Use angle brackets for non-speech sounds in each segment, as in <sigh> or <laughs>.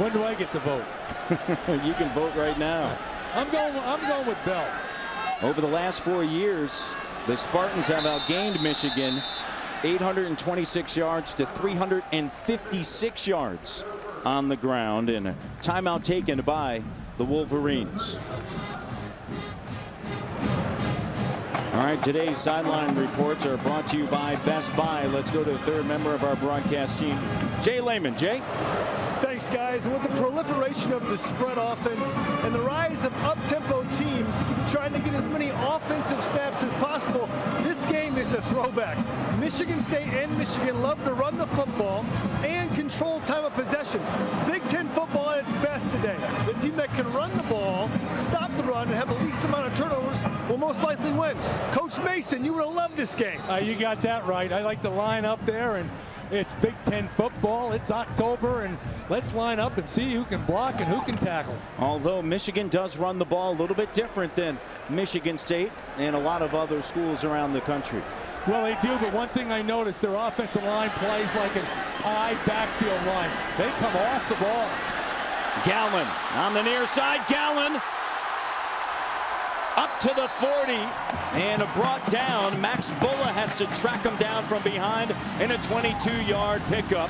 When do I get to vote? <laughs> you can vote right now. I'm going. I'm going with Bell. Over the last four years, the Spartans have outgained Michigan 826 yards to 356 yards on the ground and a timeout taken by the Wolverines. All right, today's sideline reports are brought to you by Best Buy. Let's go to the third member of our broadcast team, Jay Lehman. Jay? Thanks, guys. With the proliferation of the spread offense and the rise of up-tempo teams trying to get as many offensive snaps as possible, this game is a throwback. Michigan State and Michigan love to run the football and control time of possession. Big Ten football at its best today. The team that can run the ball, stop the run, and have the least amount of turnovers will most likely win. Coach Mason, you would have loved this game. Uh, you got that right. I like the line up there and it's Big Ten football. It's October, and let's line up and see who can block and who can tackle. Although Michigan does run the ball a little bit different than Michigan State and a lot of other schools around the country. Well, they do, but one thing I noticed, their offensive line plays like an I backfield line. They come off the ball. Gallon on the near side. Gallon up to the 40 and a brought down. Max Bullough has to track him down from behind in a 22-yard pickup.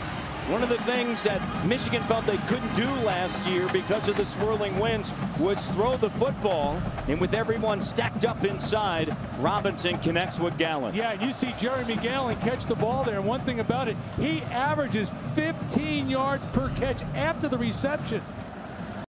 One of the things that Michigan felt they couldn't do last year because of the swirling winds was throw the football. And with everyone stacked up inside, Robinson connects with Gallon. Yeah, and you see Jeremy Gallon catch the ball there. And one thing about it, he averages 15 yards per catch after the reception.